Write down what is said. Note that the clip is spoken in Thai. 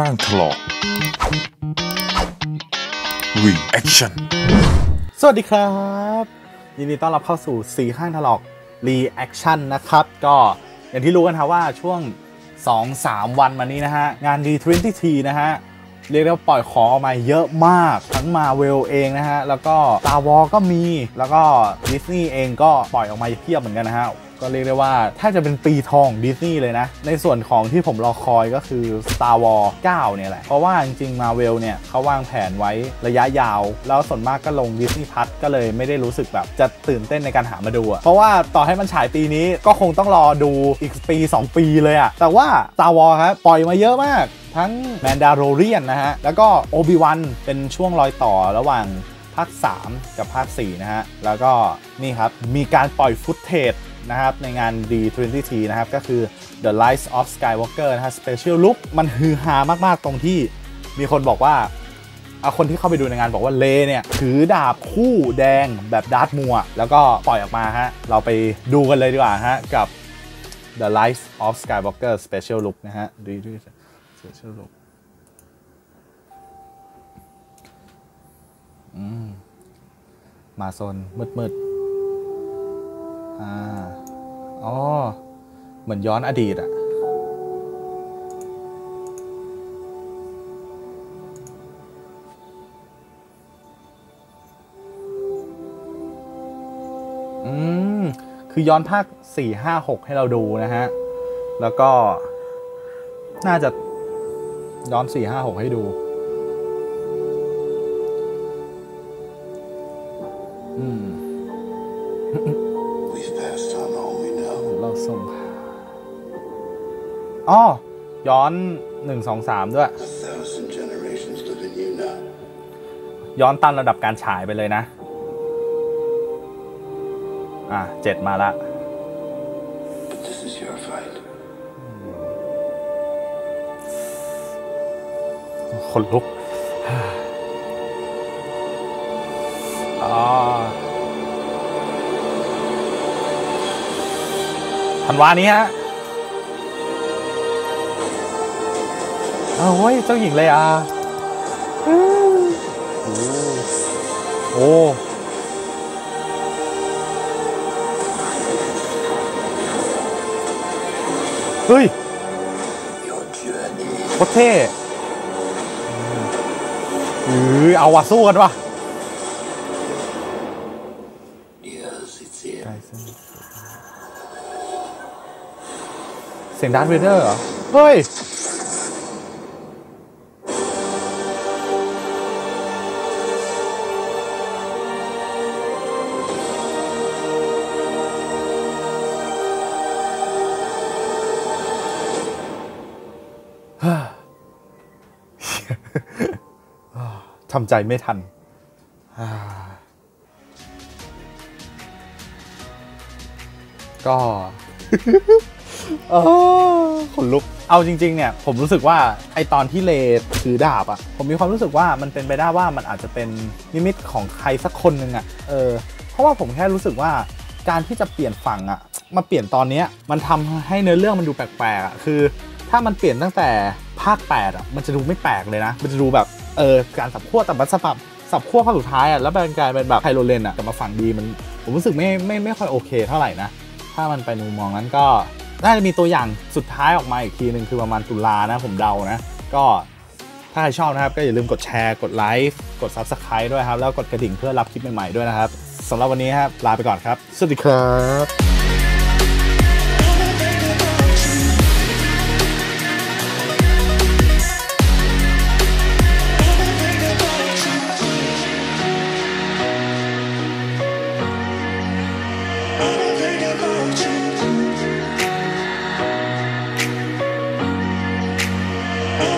ข้างถลอก Reaction สวัสดีครับ ยินดีต้อนรับเข้าสู่สีข้างถลอก Reaction นะครับ ก็อย่างที่รู้กันครับว่าช่วง 2-3 วันมานี้นะฮะ งาน D20 นะฮะ เรียกได้ว่าปล่อยของออกมาเยอะมาก ทั้งมาเวลเองนะฮะ แล้วก็ Star Wars ก็มีแล้วก็ดิสนีย์เองก็ปล่อยออกมาเพียบเหมือนกันนะฮะ ก็เรียกได้ว่าถ้าจะเป็นปีทองดิสนีย์เลยนะ ในส่วนของที่ผมรอคอยก็คือ Star Wars 9 เนี่ยแหละ เพราะว่าจริงๆมาเวลเนี่ยเขาวางแผนไว้ระยะยาว แล้วส่วนมากก็ลงดิสนีย์พัทก็เลยไม่ได้รู้สึกแบบจะตื่นเต้นในการหามาดูอะเพราะว่าต่อให้มันฉายปีนี้ก็คงต้องรอดูอีกปี 2 ปีเลยอะแต่ว่า Star Wars ครับปล่อยมาเยอะมากทั้งแมนดาโรเรียนนะฮะ แล้วก็โอบิวันเป็นช่วงรอยต่อระหว่างภาค 3 กับภาค 4 นะฮะ แล้วก็นี่ครับ มีการปล่อยฟุตเทจ นะครับในงาน D20T นะครับก็คือ The Rise of Skywalker นะฮะ Special Look มันฮือฮามากๆตรงที่มีคนบอกว่าเอาคนที่เข้าไปดูในงานบอกว่าเลเนี่ยถือดาบคู่แดงแบบดาร์ธมัว แล้วก็ปล่อยออกมาฮะ เราไปดูกันเลยดีกว่าฮะ กับ The Rise of Skywalker Special Look นะฮะดูดู Special Look อืมมาโซนมืดๆ อ่าอ๋อ เหมือนย้อนอดีตอะอืม คือย้อนภาค4 5 6ให้เราดูนะฮะ แล้วก็ น่าจะย้อน4 5 6ให้ดู ส่งอ๋อย้อน1 2 3ด้วย A thousand generations live in you now. ย้อนตามระดับการฉายไปเลยนะ อะเจ็ดมาละ But this is your fight. คนลุกอ๋อ ธันวานี้ฮะเอาเว้ยเจ้าหญิงเลยอะโอ้โอ้เฮ้ยโคตรเท่อือเอาว่ะสู้กันว่ะ เสียงดาร์ธเวเดอร์เหรอ เฮ้ย ทำใจไม่ทันก็ ขนลุก เอาจริง ๆ เนี่ย ผมรู้สึกว่าไอตอนที่เลถือดาบอะผมมีความรู้สึกว่ามันเป็นไปได้ว่ามันอาจจะเป็นนิมิตของใครสักคนหนึ่งอะเออ เพราะว่าผมแค่รู้สึกว่าการที่จะเปลี่ยนฝั่งอะมาเปลี่ยนตอนเนี้ยมันทำให้เนื้อเรื่องมันดูแปลกๆอะคือ ถ้ามันเปลี่ยนตั้งแต่ภาค8อะมันจะดูไม่แปลกเลยนะ มันจะดูแบบเออการสับขั้วแต่มันสับสับขั้วภาคสุดท้ายอะแล้วเป็นกลายเป็นแบบไฮโลเลนอะกลับมาฝั่งดีมันผมรู้สึกไม่ไม่ไม่ค่อยโอเคเท่าไหร่นะถ้ามันไปนมุมมองนั้นก็ น่าจะมีตัวอย่างสุดท้ายออกมาอีกทีหนึ่งคือประมาณตุลานะผมเดานะ ก็ถ้าใครชอบนะครับ ก็อย่าลืมกดแชร์กดไลค์กด Subscribe ด้วยครับ แล้วกดกระดิ่งเพื่อรับคลิปใหม่ๆด้วยนะครับสำหรับวันนี้ครับลาไปก่อนครับ สวัสดีครับ